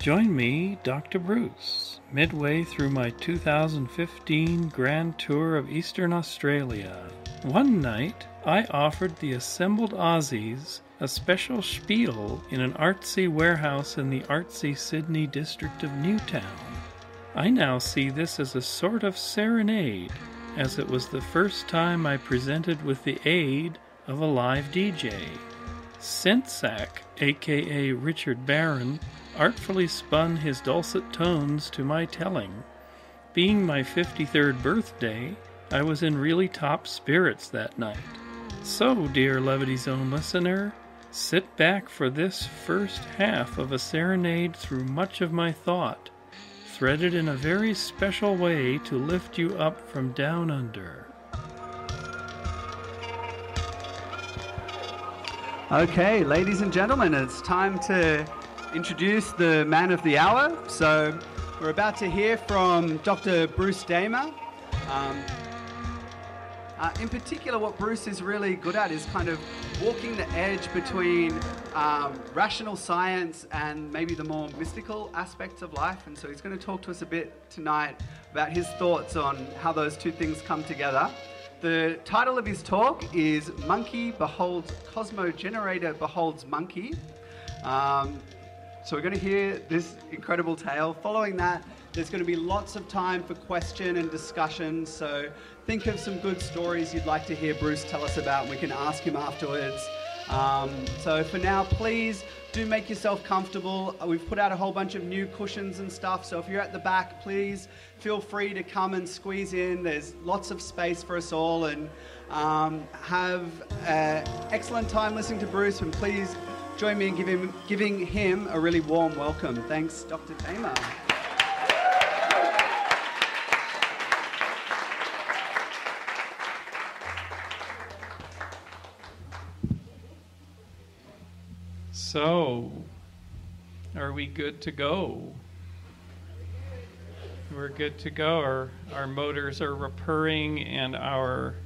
Join me, Dr. Bruce, midway through my 2015 Grand Tour of Eastern Australia. One night, I offered the assembled Aussies a special spiel in an artsy warehouse in the artsy Sydney district of Newtown. I now see this as a sort of serenade, as it was the first time I presented with the aid of a live DJ. Tsentsak, aka Richard Baron, artfully spun his dulcet tones to my telling. Being my 53rd birthday, I was in really top spirits that night. So, dear Levity Zone listener, sit back for this first half of a serenade through much of my thought, threaded in a very special way to lift you up from down under. Okay, ladies and gentlemen, it's time to introduce the man of the hour. So, we're about to hear from Dr. Bruce Damer. Um, uh, in particular, what Bruce is really good at is kind of walking the edge between um, rational science and maybe the more mystical aspects of life. And so he's going to talk to us a bit tonight about his thoughts on how those two things come together. The title of his talk is Monkey Beholds Cosmo Generator Beholds Monkey. Um, so we're going to hear this incredible tale. Following that, there's going to be lots of time for question and discussion. So think of some good stories you'd like to hear Bruce tell us about, and we can ask him afterwards. Um, so for now, please do make yourself comfortable. We've put out a whole bunch of new cushions and stuff. So if you're at the back, please feel free to come and squeeze in. There's lots of space for us all, and um, have an excellent time listening to Bruce. And please join me in giving, giving him a really warm welcome. Thanks, Dr. Damer. So, are we good to go? We're good to go. Our, our motors are repurring and our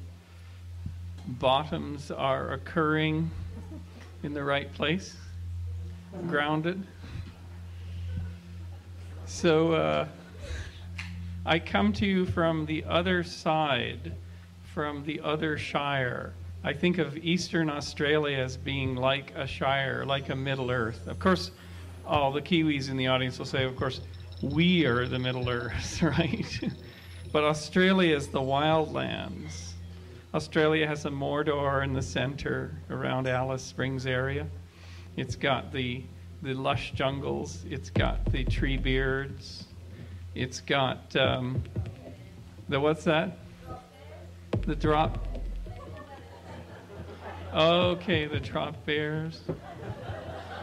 bottoms are occurring in the right place, grounded. So, uh, I come to you from the other side, from the other shire. I think of Eastern Australia as being like a shire, like a Middle Earth. Of course, all the Kiwis in the audience will say, of course, we are the Middle Earth, right? but Australia is the wildlands. Australia has a Mordor in the center around Alice Springs area. It's got the, the lush jungles, it's got the tree beards, it's got um, the what's that? The drop Okay, the drop bears.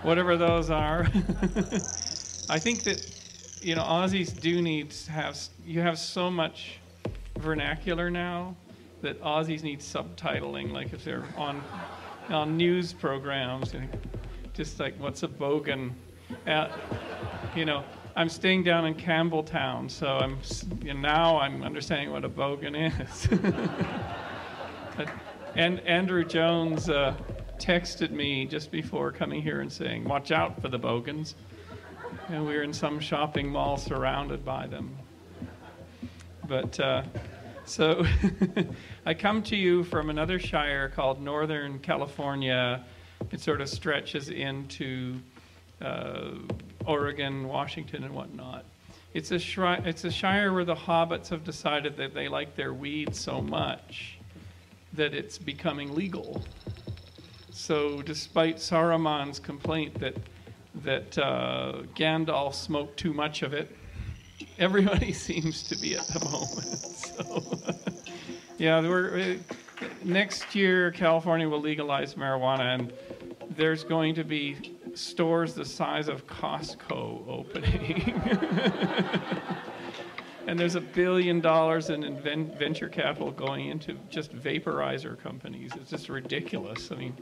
Whatever those are. I think that, you know, Aussies do need to have, you have so much vernacular now that Aussies need subtitling, like if they're on, on news programs, just like, what's a bogan? Uh, you know, I'm staying down in Campbelltown, so I'm, you know, now I'm understanding what a bogan is. and Andrew Jones uh, texted me just before coming here and saying, "Watch out for the bogans." And we were in some shopping mall surrounded by them. But uh, so I come to you from another shire called Northern California. It sort of stretches into uh, Oregon, Washington, and whatnot. It's a, shri- it's a shire where the hobbits have decided that they like their weed so much that it's becoming legal. So, despite Saruman's complaint that that uh, Gandalf smoked too much of it, everybody seems to be at the moment. So, yeah, we're, uh, next year California will legalize marijuana, and there's going to be stores the size of Costco opening. and there's a billion dollars in venture capital going into just vaporizer companies. It's just ridiculous. I mean,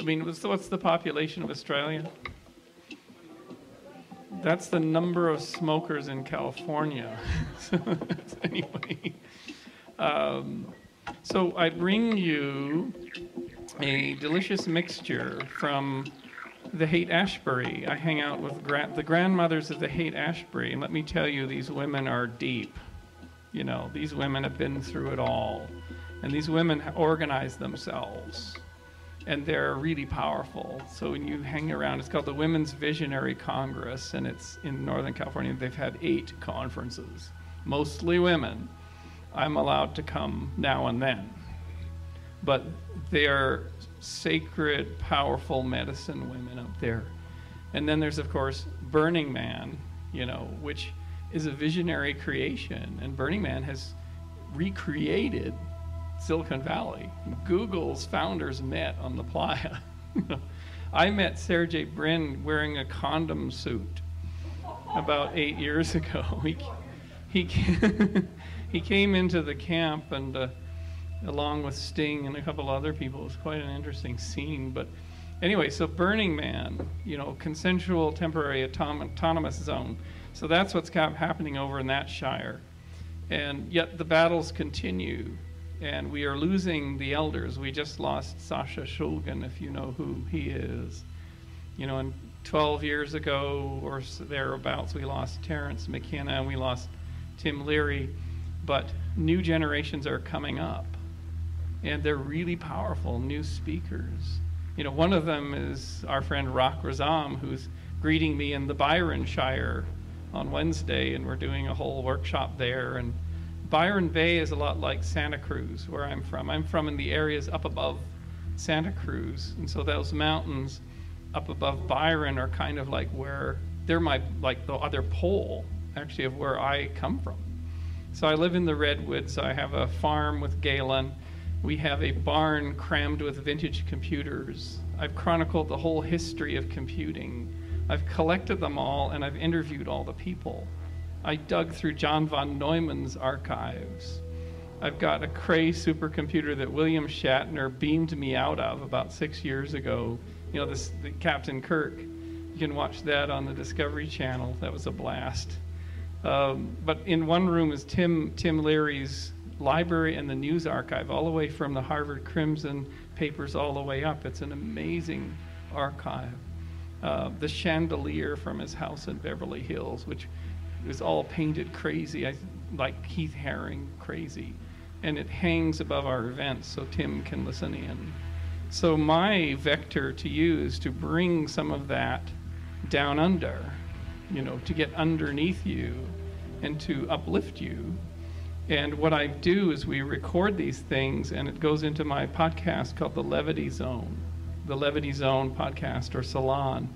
I mean, what's the population of Australia? That's the number of smokers in California. anyway, um, so I bring you a delicious mixture from the Haight Ashbury. I hang out with gra- the grandmothers of the Haight Ashbury, and let me tell you, these women are deep. You know, these women have been through it all, and these women organize themselves, and they're really powerful. So when you hang around, it's called the Women's Visionary Congress, and it's in Northern California. They've had eight conferences, mostly women. I'm allowed to come now and then, but they're sacred, powerful medicine women up there. And then there's, of course, Burning Man, you know, which is a visionary creation. And Burning Man has recreated Silicon Valley. Google's founders met on the playa. I met Sergey Brin wearing a condom suit about eight years ago. He, he, he came into the camp and uh, along with Sting and a couple other people. It was quite an interesting scene. But anyway, so Burning Man, you know, consensual temporary autom- autonomous zone. So that's what's happening over in that shire. And yet the battles continue, and we are losing the elders. We just lost Sasha Shulgin, if you know who he is. You know, and 12 years ago or thereabouts, we lost Terence McKenna and we lost Tim Leary. But new generations are coming up and they're really powerful new speakers. You know, one of them is our friend Rak Razam, who's greeting me in the Byron Shire on Wednesday, and we're doing a whole workshop there. And Byron Bay is a lot like Santa Cruz, where I'm from. I'm from in the areas up above Santa Cruz, and so those mountains up above Byron are kind of like where they're my like the other pole actually of where I come from. So I live in the redwoods. I have a farm with Galen we have a barn crammed with vintage computers. I've chronicled the whole history of computing. I've collected them all and I've interviewed all the people. I dug through John von Neumann's archives. I've got a Cray supercomputer that William Shatner beamed me out of about six years ago. You know, this Captain Kirk. You can watch that on the Discovery Channel. That was a blast. Um, but in one room is Tim Tim Leary's library and the news archive, all the way from the Harvard Crimson papers all the way up. It's an amazing archive. Uh, the chandelier from his house in Beverly Hills, which was all painted crazy, I, like Keith Haring crazy. And it hangs above our events so Tim can listen in. So, my vector to you is to bring some of that down under, you know, to get underneath you and to uplift you and what I do is we record these things, and it goes into my podcast called The Levity Zone, the Levity Zone podcast or Salon.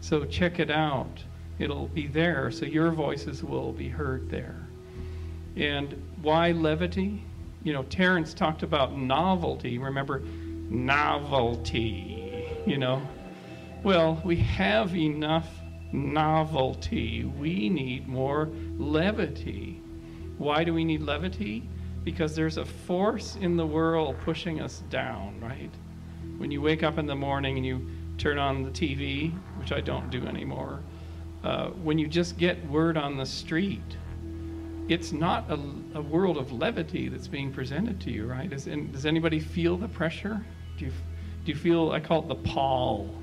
So check it out. It'll be there, so your voices will be heard there. And why levity? You know, Terence talked about novelty. Remember, novelty, you know? Well, we have enough novelty. We need more levity. Why do we need levity? Because there's a force in the world pushing us down, right? When you wake up in the morning and you turn on the TV, which I don't do anymore, uh, when you just get word on the street, it's not a, a world of levity that's being presented to you, right? Is, does anybody feel the pressure? Do you, do you feel, I call it the pall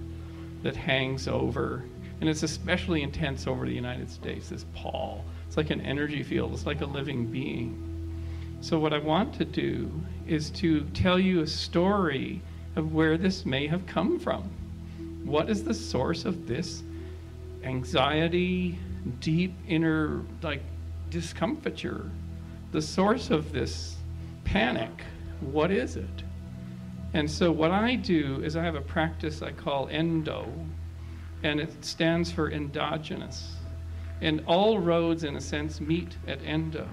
that hangs over, and it's especially intense over the United States, this pall. It's like an energy field, it's like a living being. So, what I want to do is to tell you a story of where this may have come from. What is the source of this anxiety, deep inner like discomfiture? The source of this panic, what is it? And so, what I do is I have a practice I call endo, and it stands for endogenous. And all roads, in a sense, meet at Endo.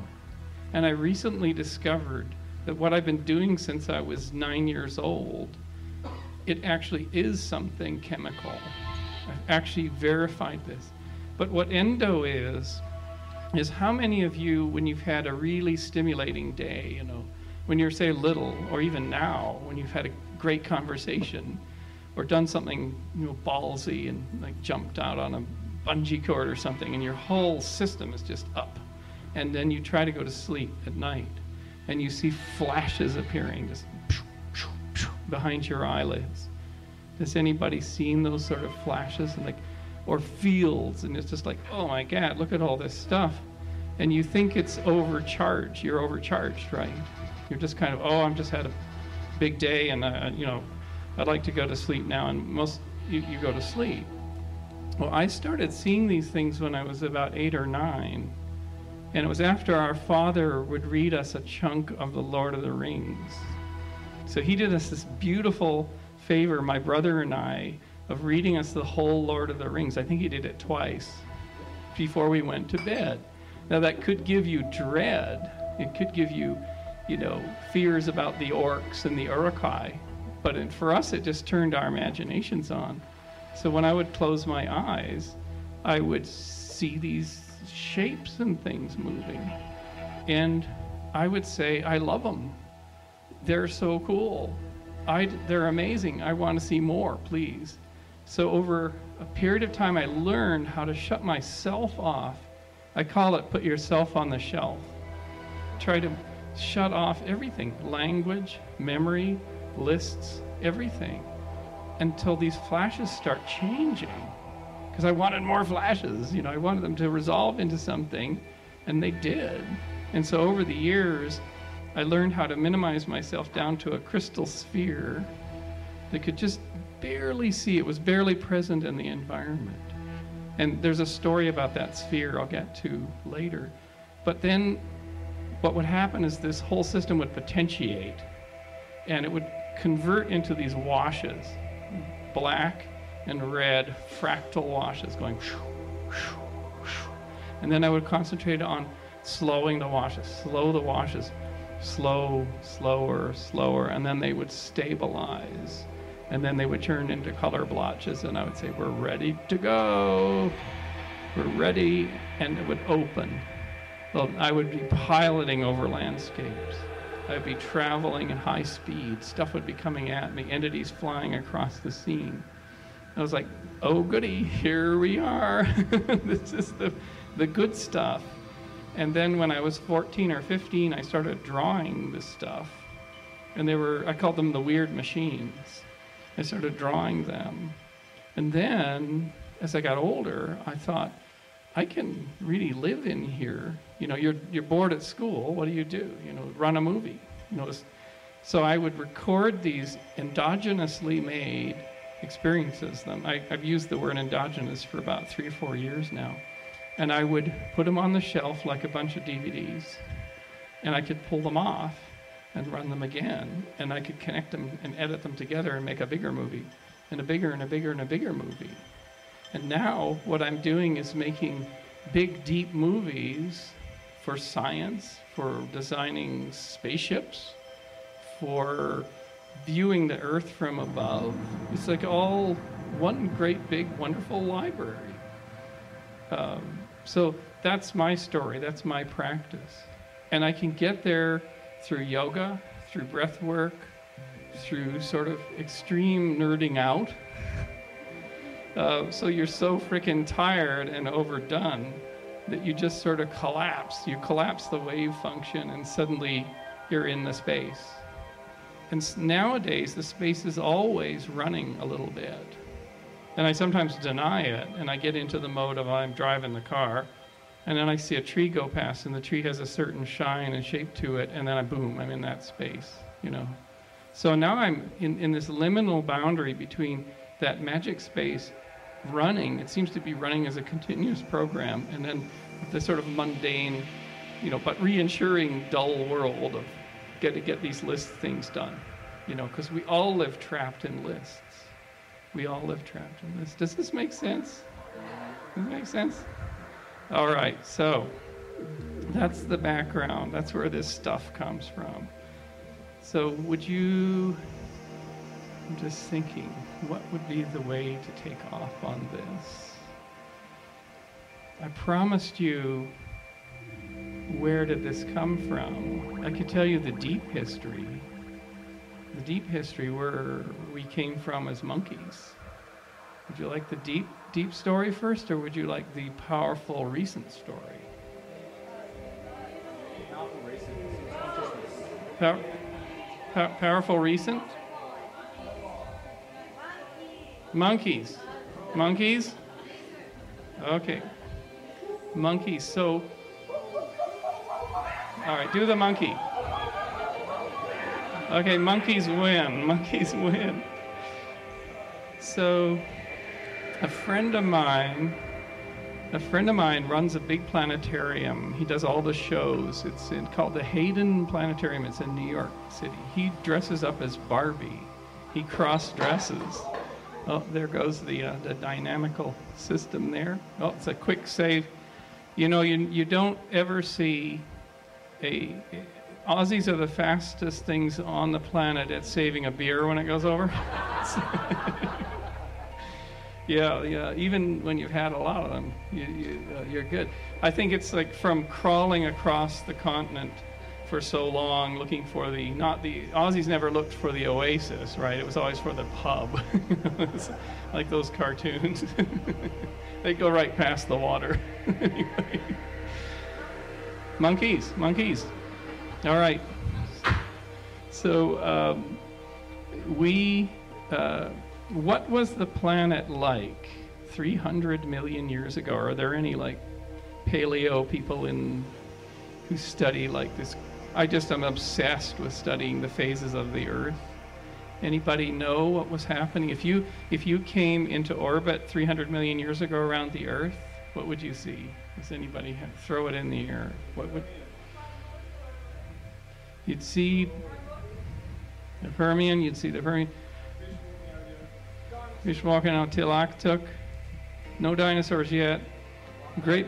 And I recently discovered that what I've been doing since I was nine years old, it actually is something chemical. I've actually verified this. But what endo is, is how many of you, when you've had a really stimulating day, you know, when you're, say, little, or even now, when you've had a great conversation, or done something, you know, ballsy and like jumped out on a bungee cord or something, and your whole system is just up. And then you try to go to sleep at night, and you see flashes appearing just behind your eyelids. Has anybody seen those sort of flashes and like, or fields, and it's just like, oh my God, look at all this stuff, and you think it's overcharged. You're overcharged, right? You're just kind of, oh, I'm just had a big day, and uh, you know, I'd like to go to sleep now, and most you, you go to sleep. Well, I started seeing these things when I was about eight or nine. And it was after our father would read us a chunk of the Lord of the Rings. So he did us this beautiful favor, my brother and I, of reading us the whole Lord of the Rings. I think he did it twice before we went to bed. Now, that could give you dread. It could give you, you know, fears about the orcs and the Uruk-hai. But for us, it just turned our imaginations on. So when I would close my eyes, I would see these shapes and things moving. And I would say, I love them. They're so cool. I, they're amazing. I want to see more, please. So, over a period of time, I learned how to shut myself off. I call it put yourself on the shelf. Try to shut off everything language, memory, lists, everything until these flashes start changing. Because I wanted more flashes, you know, I wanted them to resolve into something, and they did. And so over the years, I learned how to minimize myself down to a crystal sphere that could just barely see. It was barely present in the environment. And there's a story about that sphere I'll get to later. But then what would happen is this whole system would potentiate and it would convert into these washes black and red fractal washes going. And then I would concentrate on slowing the washes, slow the washes, slow, slower, slower, and then they would stabilize. And then they would turn into color blotches, and I would say, We're ready to go. We're ready. And it would open. Well, I would be piloting over landscapes. I'd be traveling at high speed. Stuff would be coming at me, entities flying across the scene. I was like, oh, goody, here we are. this is the, the good stuff. And then when I was 14 or 15, I started drawing this stuff. And they were, I called them the weird machines. I started drawing them. And then, as I got older, I thought, I can really live in here. You know, you're, you're bored at school. What do you do? You know, run a movie. You know, so I would record these endogenously made experiences. Them. I, I've used the word endogenous for about three or four years now. And I would put them on the shelf like a bunch of DVDs. And I could pull them off and run them again. And I could connect them and edit them together and make a bigger movie. And a bigger and a bigger and a bigger movie. And now what I'm doing is making big, deep movies for science, for designing spaceships, for viewing the Earth from above. It's like all one great, big, wonderful library. Um, so that's my story, that's my practice. And I can get there through yoga, through breath work, through sort of extreme nerding out. Uh, so you're so freaking tired and overdone that you just sort of collapse. You collapse the wave function, and suddenly you're in the space. And nowadays, the space is always running a little bit. And I sometimes deny it, and I get into the mode of I'm driving the car, and then I see a tree go past, and the tree has a certain shine and shape to it, and then I boom, I'm in that space, you know. So now I'm in, in this liminal boundary between that magic space running, it seems to be running as a continuous program, and then the sort of mundane, you know, but reinsuring dull world of get to get these list things done, you know, because we all live trapped in lists. We all live trapped in this. Does this make sense? Does it make sense? All right, so that's the background. That's where this stuff comes from. So, would you? I'm just thinking what would be the way to take off on this? I promised you where did this come from? I could tell you the deep history. The deep history where we came from as monkeys. Would you like the deep, deep story first, or would you like the powerful recent story? Powerful recent. powerful recent? Monkeys. Monkeys? Okay. Monkeys. So, all right, do the monkey. Okay, monkeys win. Monkeys win. So, a friend of mine, a friend of mine runs a big planetarium. He does all the shows. It's in, called the Hayden Planetarium. It's in New York City. He dresses up as Barbie. He cross dresses. Oh, there goes the, uh, the dynamical system there. Oh, it's a quick save. You know, you, you don't ever see a, Aussies are the fastest things on the planet at saving a beer when it goes over. yeah, yeah. Even when you've had a lot of them, you, you, uh, you're good. I think it's like from crawling across the continent for so long, looking for the not the Aussies never looked for the oasis, right? It was always for the pub, like those cartoons. they go right past the water. anyway. Monkeys, monkeys. All right. So um, we, uh, what was the planet like 300 million years ago? Are there any like paleo people in who study like this? I just am obsessed with studying the phases of the Earth. Anybody know what was happening if you if you came into orbit 300 million years ago around the Earth? What would you see? Does anybody have, throw it in the air? What would You'd see the Permian, you'd see the Permian. Fish walking out Tiktaalik. No dinosaurs yet. Great.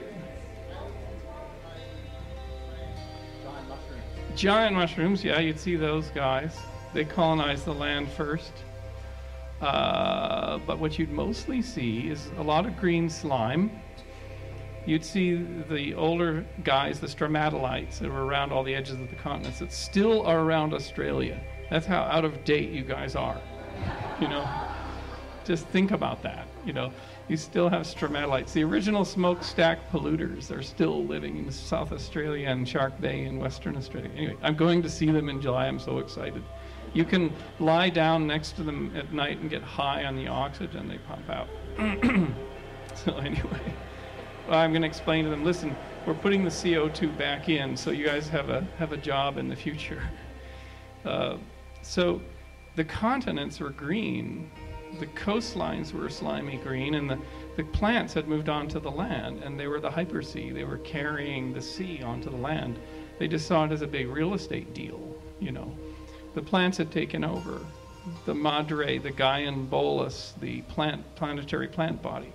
Giant mushrooms, yeah, you'd see those guys. They colonized the land first. Uh, but what you'd mostly see is a lot of green slime you'd see the older guys, the stromatolites that were around all the edges of the continents that still are around Australia. That's how out of date you guys are. You know, just think about that. You know, you still have stromatolites. The original smokestack polluters are still living in South Australia and Shark Bay in Western Australia. Anyway, I'm going to see them in July. I'm so excited. You can lie down next to them at night and get high on the oxygen they pump out. so anyway. I'm going to explain to them, listen, we're putting the CO2 back in, so you guys have a have a job in the future. Uh, so the continents were green, the coastlines were slimy green, and the, the plants had moved onto the land, and they were the hypersea. They were carrying the sea onto the land. They just saw it as a big real estate deal, you know. The plants had taken over. The madre, the Gaian bolus, the plant planetary plant body.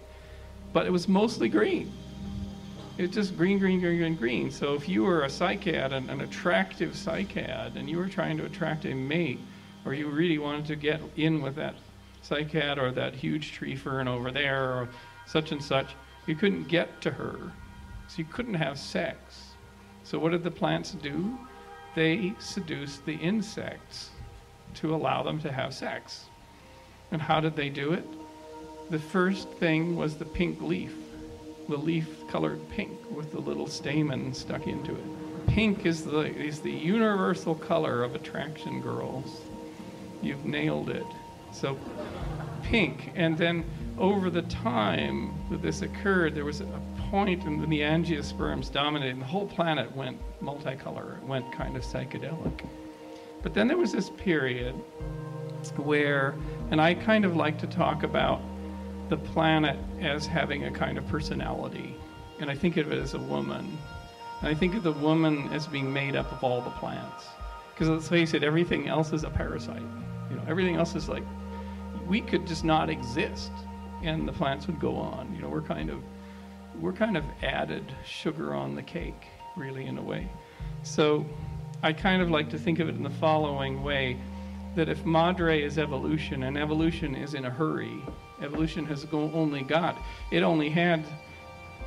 But it was mostly green it's just green, green, green, green, green. So if you were a cycad, an, an attractive cycad, and you were trying to attract a mate, or you really wanted to get in with that cycad or that huge tree fern over there or such and such, you couldn't get to her. So you couldn't have sex. So what did the plants do? They seduced the insects to allow them to have sex. And how did they do it? The first thing was the pink leaf the leaf colored pink with the little stamen stuck into it. Pink is the, is the universal color of attraction, girls. You've nailed it. So, pink. And then over the time that this occurred, there was a point in the angiosperms dominated, and the whole planet went multicolor, went kind of psychedelic. But then there was this period where, and I kind of like to talk about the planet as having a kind of personality. And I think of it as a woman. And I think of the woman as being made up of all the plants. Because let's face it, everything else is a parasite. You know, everything else is like, we could just not exist and the plants would go on. You know, we're kind of, we're kind of added sugar on the cake, really, in a way. So I kind of like to think of it in the following way that if Madre is evolution and evolution is in a hurry, evolution has only got, it only had,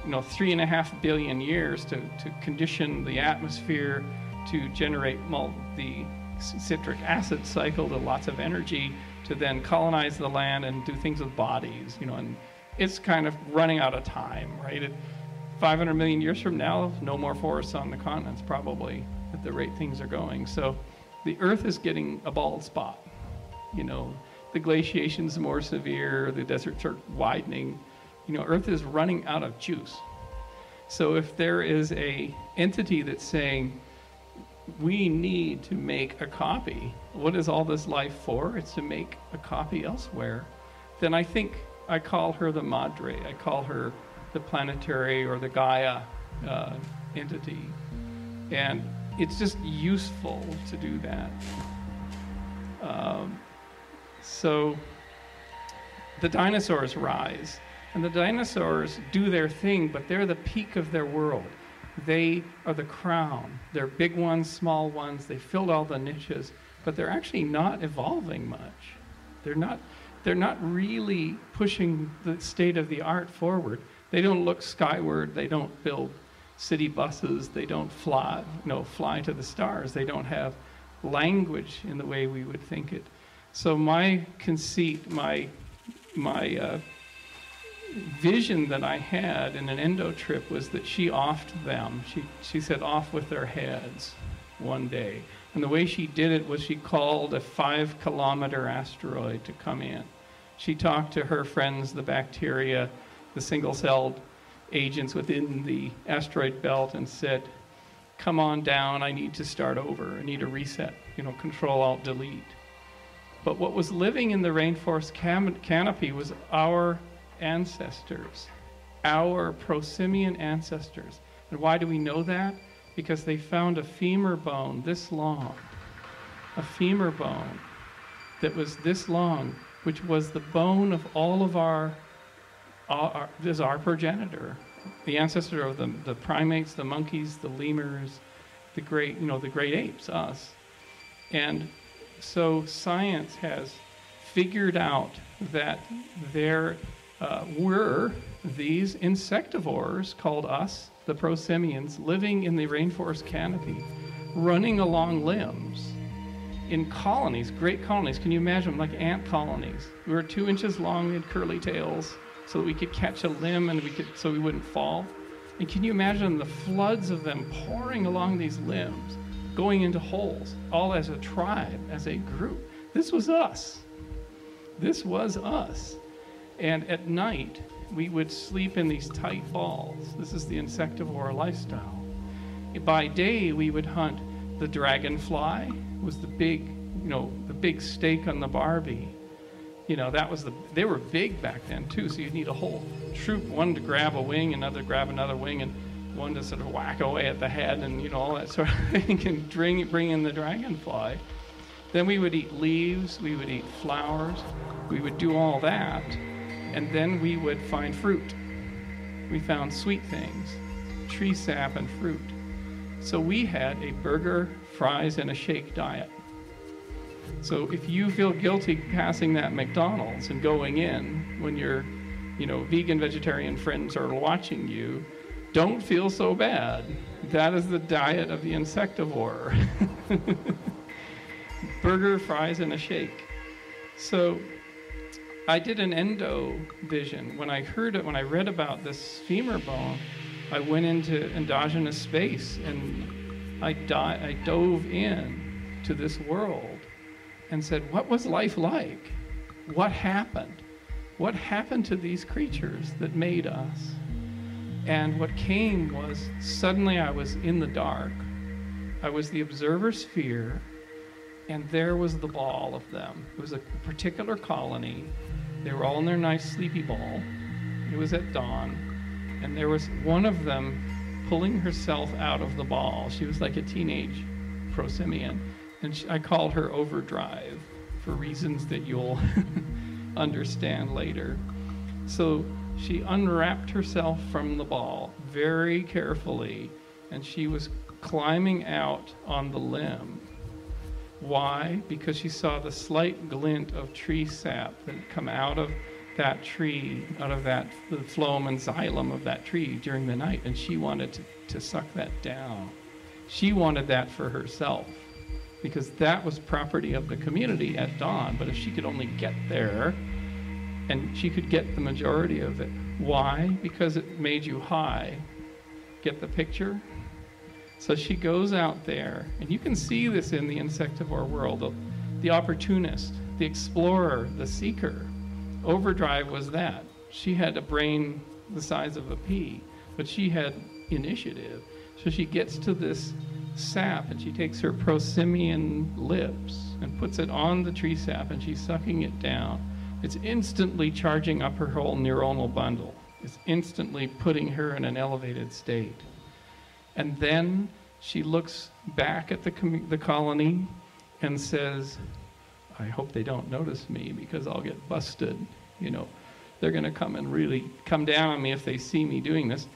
you know, three and a half billion years to, to condition the atmosphere to generate the citric acid cycle to lots of energy to then colonize the land and do things with bodies, you know, and it's kind of running out of time, right? It, 500 million years from now, no more forests on the continents probably at the rate things are going. So the Earth is getting a bald spot, you know, the glaciation's more severe, the deserts are widening. You know, Earth is running out of juice. So if there is a entity that's saying, we need to make a copy, what is all this life for? It's to make a copy elsewhere. Then I think I call her the Madre. I call her the planetary or the Gaia uh, entity. And it's just useful to do that. Um, so the dinosaurs rise, and the dinosaurs do their thing, but they're the peak of their world. They are the crown. They're big ones, small ones. They filled all the niches, but they're actually not evolving much. They're not, they're not really pushing the state of the art forward. They don't look skyward. They don't build city buses. They don't fly, you know, fly to the stars. They don't have language in the way we would think it. So my conceit, my my uh, vision that I had in an endo trip was that she offed them. She she said off with their heads one day. And the way she did it was she called a five kilometer asteroid to come in. She talked to her friends, the bacteria, the single celled agents within the asteroid belt, and said, Come on down, I need to start over. I need a reset, you know, control alt delete. But what was living in the rainforest canopy was our ancestors, our prosimian ancestors. And why do we know that? Because they found a femur bone this long, a femur bone that was this long, which was the bone of all of our, our, our is our progenitor, the ancestor of the, the primates, the monkeys, the lemurs, the great, you know, the great apes, us. And so science has figured out that there uh, were these insectivores called us, the prosimians, living in the rainforest canopy, running along limbs in colonies, great colonies. Can you imagine like ant colonies? We were two inches long, we had curly tails, so that we could catch a limb and we could so we wouldn't fall. And can you imagine the floods of them pouring along these limbs, going into holes, all as a tribe, as a group? This was us. This was us. And at night, we would sleep in these tight balls. This is the insectivore lifestyle. By day, we would hunt the dragonfly, was the big, you know, the big steak on the barbie you know, that was the, they were big back then too, so you'd need a whole troop, one to grab a wing, another grab another wing, and one to sort of whack away at the head and, you know, all that sort of thing, and bring, bring in the dragonfly. Then we would eat leaves, we would eat flowers, we would do all that, and then we would find fruit. We found sweet things, tree sap and fruit. So we had a burger, fries, and a shake diet. So if you feel guilty passing that McDonald's and going in when your, you know, vegan vegetarian friends are watching you, don't feel so bad. That is the diet of the insectivore. Burger, fries, and a shake. So I did an endo vision. When I heard it, when I read about this femur bone, I went into endogenous space and I, di- I dove in to this world and said, What was life like? What happened? What happened to these creatures that made us? And what came was suddenly I was in the dark. I was the observer sphere, and there was the ball of them. It was a particular colony. They were all in their nice sleepy ball. It was at dawn, and there was one of them pulling herself out of the ball. She was like a teenage prosimian and she, I called her Overdrive for reasons that you'll understand later. So she unwrapped herself from the ball very carefully, and she was climbing out on the limb. Why? Because she saw the slight glint of tree sap that come out of that tree, out of that the phloem and xylem of that tree during the night, and she wanted to, to suck that down. She wanted that for herself because that was property of the community at dawn. But if she could only get there and she could get the majority of it, why? Because it made you high. Get the picture? So she goes out there, and you can see this in the insectivore world. The, opportunist, the explorer, the seeker. Overdrive was that. She had a brain the size of a pea, but she had initiative. So she gets to this sap and she takes her prosimian lips and puts it on the tree sap and she's sucking it down. It's instantly charging up her whole neuronal bundle. It's instantly putting her in an elevated state. And then she looks back at the, the colony and says, I hope they don't notice me because I'll get busted. You know, they're going to come and really come down on me if they see me doing this.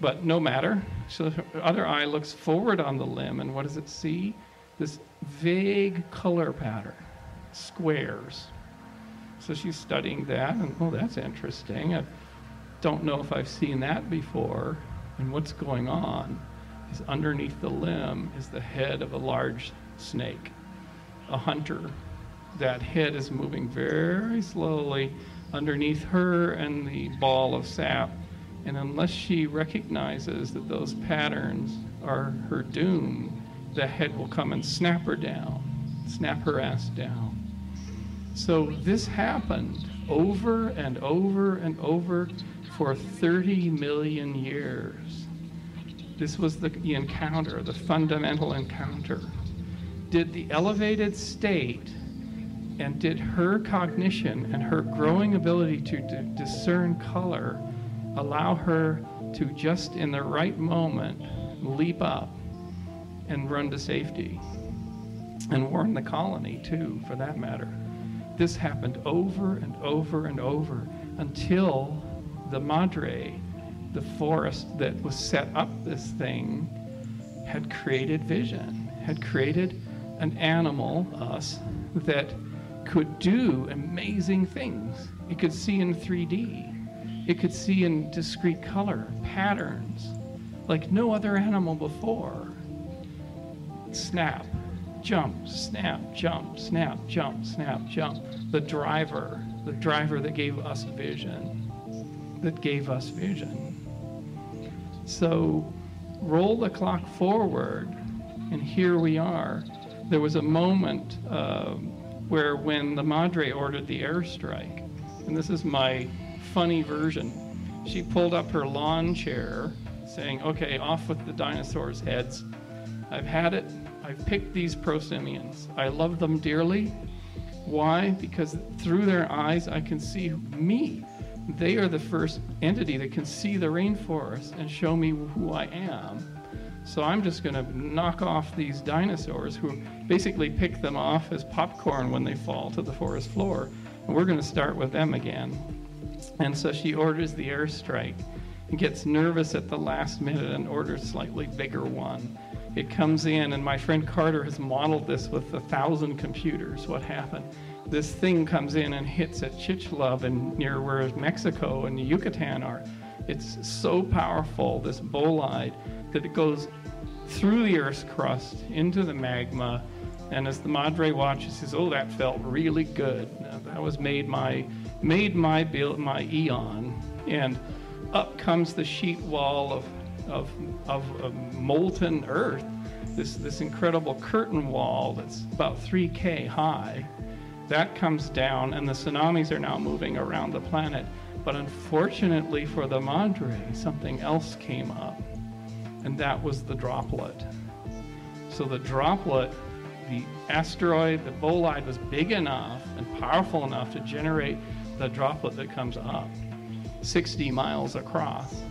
But no matter. So her other eye looks forward on the limb, and what does it see? This vague color pattern, squares. So she's studying that, and oh, that's interesting. I don't know if I've seen that before. And what's going on is underneath the limb is the head of a large snake, a hunter. That head is moving very slowly underneath her and the ball of sap. And unless she recognizes that those patterns are her doom, the head will come and snap her down, snap her ass down. So this happened over and over and over for 30 million years. This was the encounter, the fundamental encounter. Did the elevated state and did her cognition and her growing ability to d- discern color allow her to just in the right moment leap up and run to safety and warn the colony too for that matter this happened over and over and over until the madre the forest that was set up this thing had created vision had created an animal us that could do amazing things. It could see in 3d it could see in discrete color patterns like no other animal before. Snap, jump, snap, jump, snap, jump, snap, jump. The driver, the driver that gave us vision, that gave us vision. So roll the clock forward, and here we are. There was a moment uh, where when the Madre ordered the airstrike, and this is my funny version. She pulled up her lawn chair, saying, Okay, off with the dinosaurs' heads. I've had it. I've picked these prosimians. I love them dearly. Why? Because through their eyes, I can see me. They are the first entity that can see the rainforest and show me who I am. So I'm just going to knock off these dinosaurs who basically pick them off as popcorn when they fall to the forest floor. And we're going to start with them again. And so she orders the airstrike and gets nervous at the last minute and orders slightly bigger one. It comes in, and my friend Carter has modeled this with a thousand computers. What happened? This thing comes in and hits at Chicxulub and near where Mexico and Yucatan are. It's so powerful, this bolide, that it goes through the Earth's crust into the magma. And as the Madre watches, says, "Oh, that felt really good. That was made my made my build, my eon, and up comes the sheet wall of, of, of, of molten earth, this, this incredible curtain wall that's about 3K high. That comes down, and the tsunamis are now moving around the planet. But unfortunately for the Madre, something else came up, and that was the droplet. So the droplet, the asteroid, the bolide was big enough and powerful enough to generate the droplet that comes up 60 miles across.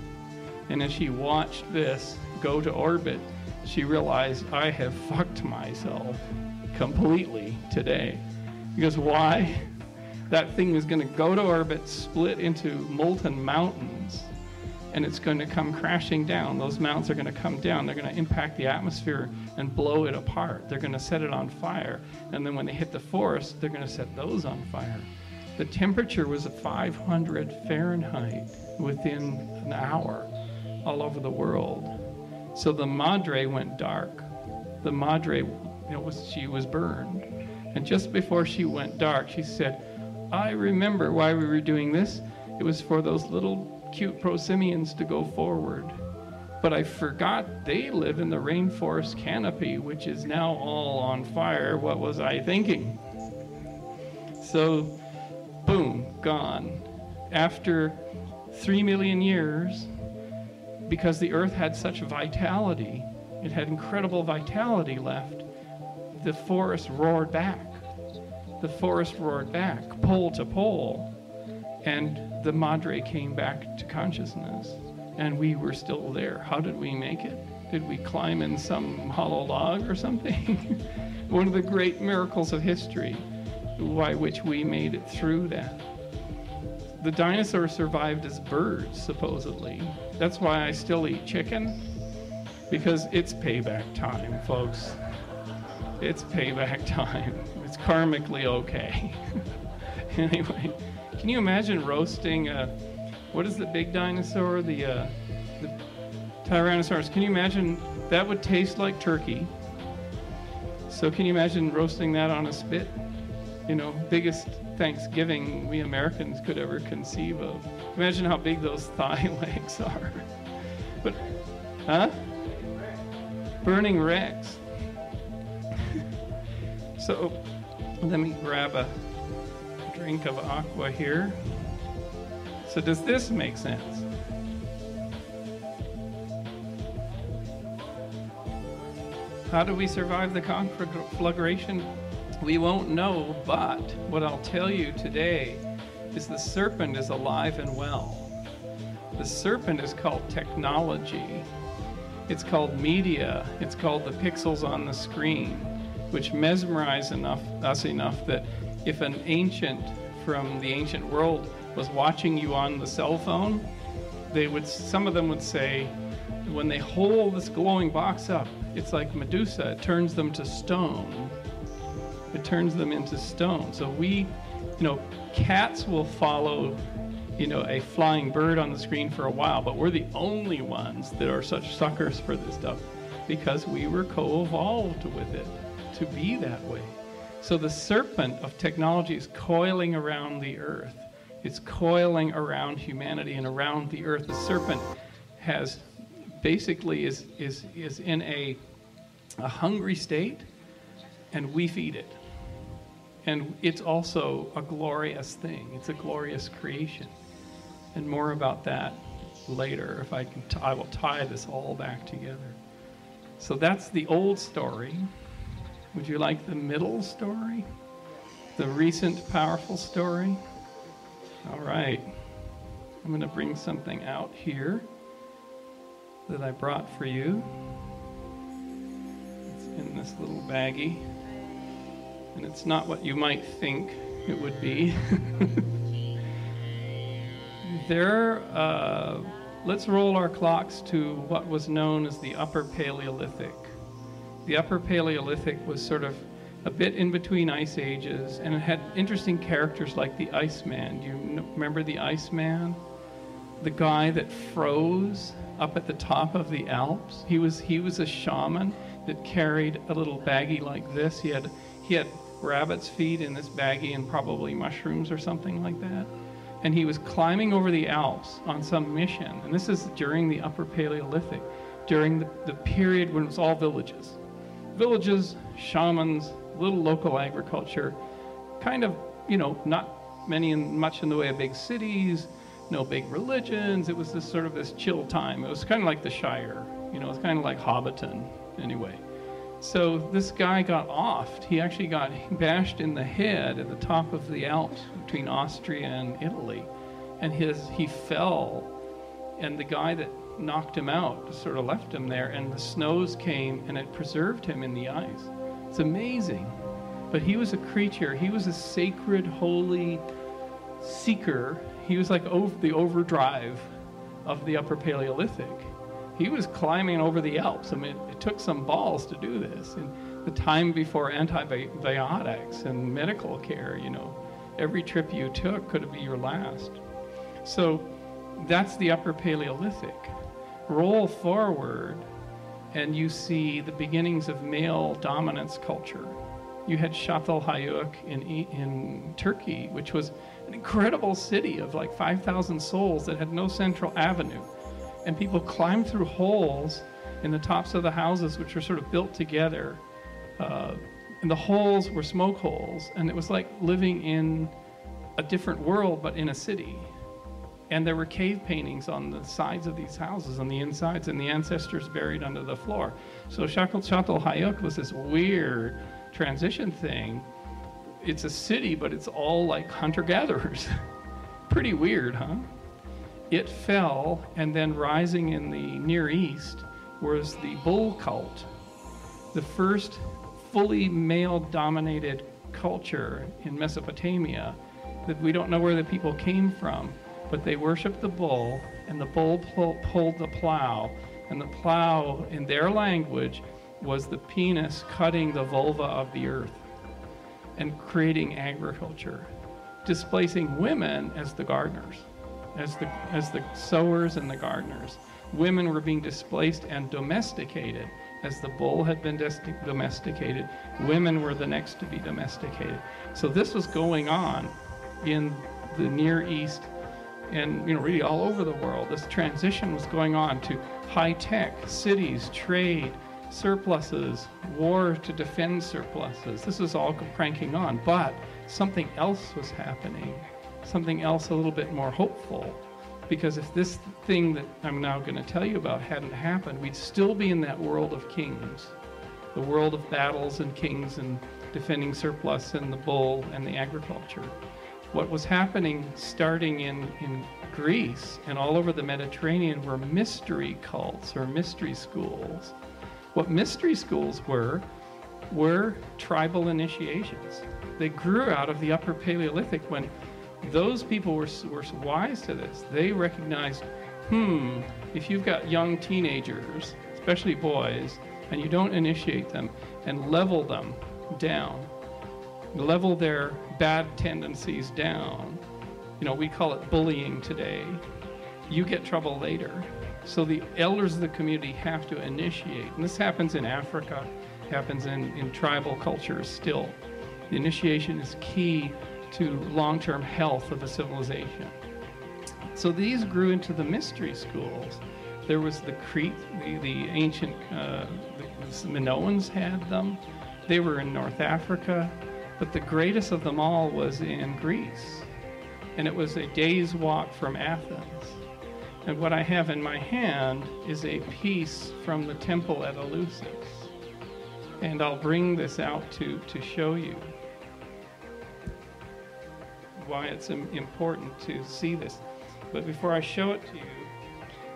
And as she watched this go to orbit, she realized I have fucked myself completely today. Because why? That thing is going to go to orbit, split into molten mountains, and it's going to come crashing down. Those mountains are going to come down. They're going to impact the atmosphere and blow it apart. They're going to set it on fire. And then when they hit the forest, they're going to set those on fire. The temperature was 500 Fahrenheit within an hour all over the world. So the Madre went dark. The Madre, you know, was, she was burned. And just before she went dark, she said, I remember why we were doing this. It was for those little cute prosimians to go forward. But I forgot they live in the rainforest canopy, which is now all on fire. What was I thinking? So, boom, gone. After three million years, because the earth had such vitality, it had incredible vitality left, the forest roared back. The forest roared back, pole to pole, and the Madre came back to consciousness, and we were still there. How did we make it? Did we climb in some hollow log or something? One of the great miracles of history by which we made it through that. The dinosaurs survived as birds, supposedly. That's why I still eat chicken, because it's payback time, folks. It's payback time. It's karmically okay. anyway, can you imagine roasting a, what is the big dinosaur? The, uh, the Tyrannosaurus. Can you imagine that would taste like turkey? So can you imagine roasting that on a spit? You know, biggest Thanksgiving we Americans could ever conceive of. Imagine how big those thigh legs are. But, huh? Burning Rex. so, let me grab a drink of aqua here. So, does this make sense? How do we survive the conflagration? We won't know, but what I'll tell you today is the serpent is alive and well. The serpent is called technology. It's called media. It's called the pixels on the screen, which mesmerize enough, us enough that if an ancient from the ancient world was watching you on the cell phone, they would some of them would say, when they hold this glowing box up, it's like Medusa. It turns them to stone. It turns them into stone. So we, you know, cats will follow, you know, a flying bird on the screen for a while, but we're the only ones that are such suckers for this stuff because we were co-evolved with it to be that way. So the serpent of technology is coiling around the earth. It's coiling around humanity and around the earth. The serpent has basically is is is in a a hungry state and we feed it. And it's also a glorious thing. It's a glorious creation. And more about that later if I can t- I will tie this all back together. So that's the old story. Would you like the middle story? The recent powerful story? All right. I'm going to bring something out here that I brought for you. It's in this little baggie. And it's not what you might think it would be. there, uh, let's roll our clocks to what was known as the Upper Paleolithic. The Upper Paleolithic was sort of a bit in between ice ages, and it had interesting characters like the Iceman. Do you kn- remember the Iceman? The guy that froze up at the top of the Alps. He was he was a shaman that carried a little baggie like this. He had he had rabbit's feet in this baggie and probably mushrooms or something like that. And he was climbing over the Alps on some mission. And this is during the Upper Paleolithic, during the, the period when it was all villages. Villages, shamans, little local agriculture, kind of, you know, not many in, much in the way of big cities, no big religions. It was this sort of this chill time. It was kind of like the Shire, you know, it's kind of like Hobbiton anyway. So this guy got offed. He actually got bashed in the head at the top of the Alps between Austria and Italy, and his he fell, and the guy that knocked him out sort of left him there, and the snows came and it preserved him in the ice. It's amazing. But he was a creature. He was a sacred, holy seeker. He was like over the overdrive of the Upper Paleolithic he was climbing over the Alps. I mean, it, it took some balls to do this. And the time before antibiotics and medical care, you know, every trip you took could be your last. So that's the Upper Paleolithic. Roll forward, and you see the beginnings of male dominance culture. You had Çatalhöyük in, in Turkey, which was an incredible city of like 5,000 souls that had no central avenue and people climbed through holes in the tops of the houses, which were sort of built together. Uh, and the holes were smoke holes, and it was like living in a different world, but in a city. And there were cave paintings on the sides of these houses, on the insides, and the ancestors buried under the floor. So Çatalhöyük was this weird transition thing. It's a city, but it's all like hunter gatherers. Pretty weird, huh? It fell, and then rising in the Near East was the bull cult, the first fully male dominated culture in Mesopotamia that we don't know where the people came from, but they worshiped the bull, and the bull pull, pulled the plow, and the plow, in their language, was the penis cutting the vulva of the earth and creating agriculture, displacing women as the gardeners, as the, as the sowers and the gardeners. Women were being displaced and domesticated. As the bull had been domesticated, women were the next to be domesticated. So this was going on in the Near East and you know really all over the world. This transition was going on to high tech, cities, trade, surpluses, war to defend surpluses. This was all cranking on, but something else was happening, something else a little bit more hopeful. Because if this thing that I'm now going to tell you about hadn't happened, we'd still be in that world of kings, the world of battles and kings and defending surplus and the bull and the agriculture what was happening starting in, in Greece and all over the Mediterranean were mystery cults or mystery schools. What mystery schools were, were tribal initiations. They grew out of the Upper Paleolithic when those people were, were wise to this. They recognized, hmm, if you've got young teenagers, especially boys, and you don't initiate them and level them down, level their bad tendencies down, you know, we call it bullying today, you get trouble later. So the elders of the community have to initiate. And this happens in Africa, happens in, in tribal cultures still. The initiation is key to long term health of a civilization. So these grew into the mystery schools. There was the Crete, the, the ancient, uh, the Minoans had them. They were in North Africa. But the greatest of them all was in Greece, and it was a day's walk from Athens. And what I have in my hand is a piece from the temple at Eleusis. And I'll bring this out to, to show you why it's important to see this. But before I show it to you,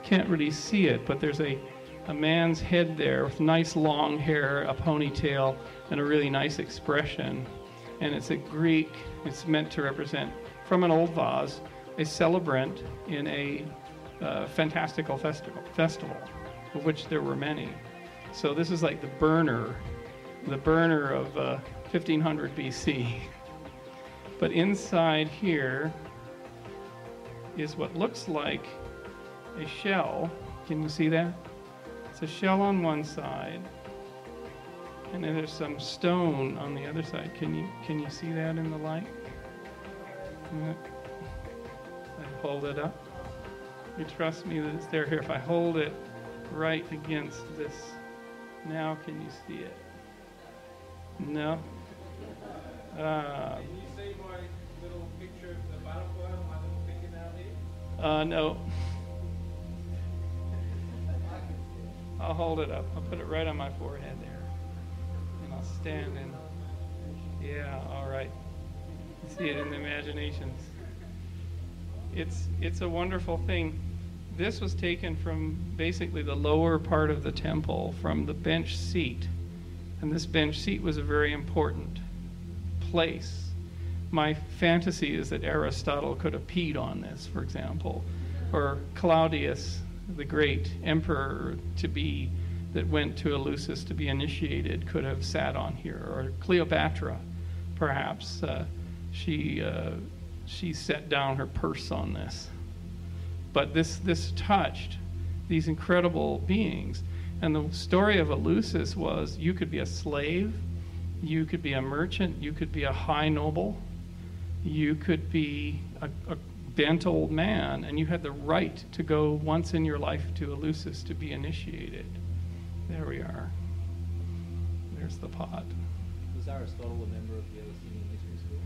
can't really see it, but there's a, a man's head there with nice long hair, a ponytail, and a really nice expression and it's a Greek, it's meant to represent, from an old vase, a celebrant in a uh, fantastical festival, festival, of which there were many. So this is like the burner, the burner of uh, 1500 BC. But inside here is what looks like a shell. Can you see that? It's a shell on one side and then there's some stone on the other side. Can you can you see that in the light? I hold it up. You trust me that it's there here. If I hold it right against this, now can you see it? No. Uh, Uh, no. I'll hold it up. I'll put it right on my forehead there standing. Yeah, all right. See it in the imaginations. It's it's a wonderful thing. This was taken from basically the lower part of the temple, from the bench seat. And this bench seat was a very important place. My fantasy is that Aristotle could have peed on this, for example, or Claudius, the great emperor to be that went to Eleusis to be initiated could have sat on here, or Cleopatra, perhaps. Uh, she uh, she set down her purse on this. But this this touched these incredible beings, and the story of Eleusis was you could be a slave, you could be a merchant, you could be a high noble, you could be a, a bent old man, and you had the right to go once in your life to Eleusis to be initiated. There we are. There's the pot. Was Aristotle a member of the Eleusinian Mystery School?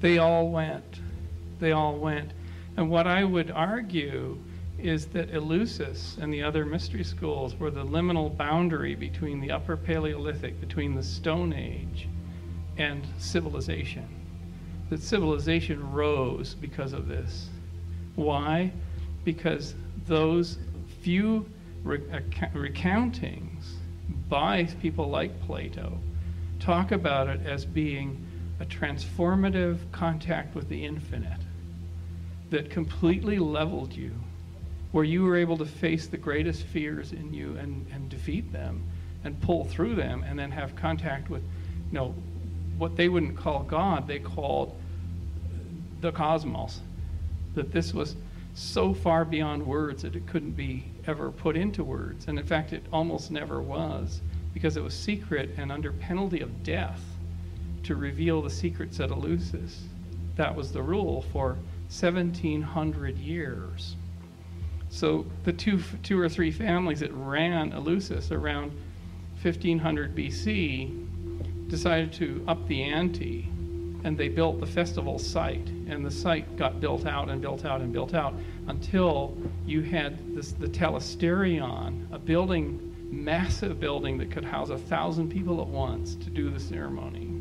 They all went. They all went. And what I would argue is that Eleusis and the other mystery schools were the liminal boundary between the Upper Paleolithic, between the Stone Age, and civilization. That civilization rose because of this. Why? Because those few recountings by people like Plato talk about it as being a transformative contact with the infinite that completely leveled you, where you were able to face the greatest fears in you and, and defeat them and pull through them and then have contact with, you know, what they wouldn't call God, they called the cosmos. That this was so far beyond words that it couldn't be ever put into words. And in fact, it almost never was because it was secret and under penalty of death to reveal the secrets at Eleusis. That was the rule for 1700 years. So the two, two or three families that ran Eleusis around 1500 BC decided to up the ante and they built the festival site and the site got built out and built out and built out until you had this, the telesterion, a building, massive building that could house a thousand people at once to do the ceremony.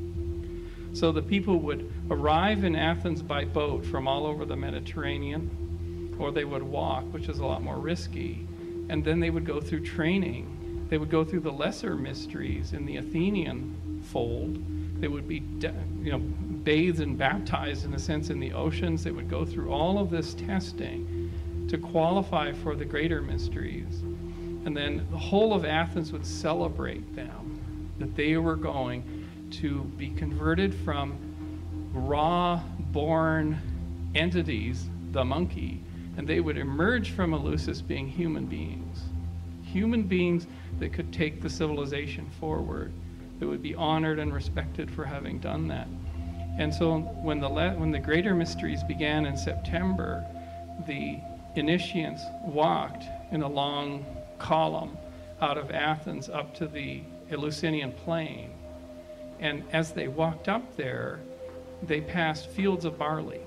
So the people would arrive in Athens by boat from all over the Mediterranean, or they would walk, which is a lot more risky, and then they would go through training. They would go through the lesser mysteries in the Athenian fold. They would be, you know, bathed and baptized, in a sense, in the oceans. They would go through all of this testing to qualify for the greater mysteries. And then the whole of Athens would celebrate them, that they were going to be converted from raw born entities, the monkey, and they would emerge from Eleusis being human beings. Human beings that could take the civilization forward, that would be honored and respected for having done that. And so when the, when the greater mysteries began in September, the initiates walked in a long column out of Athens up to the Eleusinian plain. And as they walked up there, they passed fields of barley.